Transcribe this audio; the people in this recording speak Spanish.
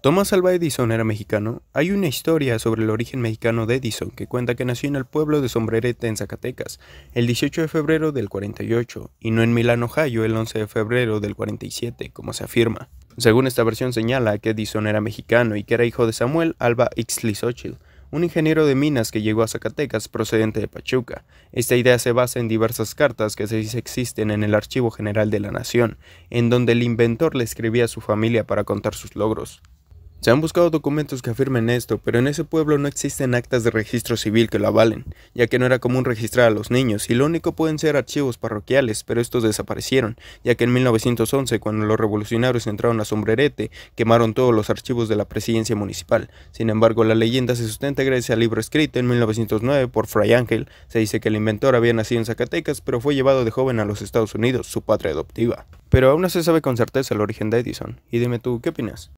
Thomas Alva Edison era mexicano. Hay una historia sobre el origen mexicano de Edison que cuenta que nació en el pueblo de Sombrerete en Zacatecas el 18 de febrero del 48 y no en Milán, Ohio el 11 de febrero del 47, como se afirma. Según esta versión señala que Edison era mexicano y que era hijo de Samuel Alba Ixtlisochil, un ingeniero de minas que llegó a Zacatecas procedente de Pachuca. Esta idea se basa en diversas cartas que se dice existen en el Archivo General de la Nación, en donde el inventor le escribía a su familia para contar sus logros. Se han buscado documentos que afirmen esto, pero en ese pueblo no existen actas de registro civil que lo avalen, ya que no era común registrar a los niños, y lo único pueden ser archivos parroquiales, pero estos desaparecieron, ya que en 1911, cuando los revolucionarios entraron a Sombrerete, quemaron todos los archivos de la presidencia municipal. Sin embargo, la leyenda se sustenta gracias al libro escrito en 1909 por Fray Ángel. Se dice que el inventor había nacido en Zacatecas, pero fue llevado de joven a los Estados Unidos, su patria adoptiva. Pero aún no se sabe con certeza el origen de Edison. Y dime tú, ¿qué opinas?